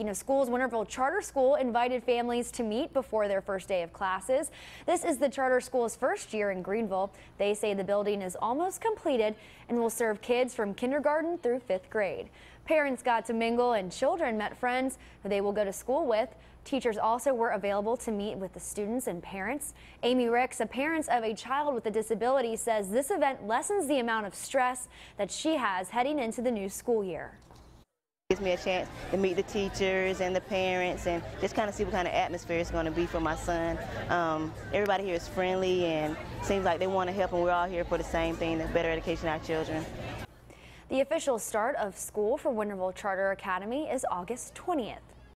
Of schools, Winterville Charter School invited families to meet before their first day of classes. This is the charter school's first year in Greenville. They say the building is almost completed and will serve kids from kindergarten through fifth grade. Parents got to mingle and children met friends who they will go to school with. Teachers also were available to meet with the students and parents. Amy Ricks, a parent of a child with a disability, says this event lessens the amount of stress that she has heading into the new school year gives me a chance to meet the teachers and the parents and just kind of see what kind of atmosphere it's going to be for my son. Um, everybody here is friendly and seems like they want to help and we're all here for the same thing, the better education of our children. The official start of school for Winterville Charter Academy is August 20th.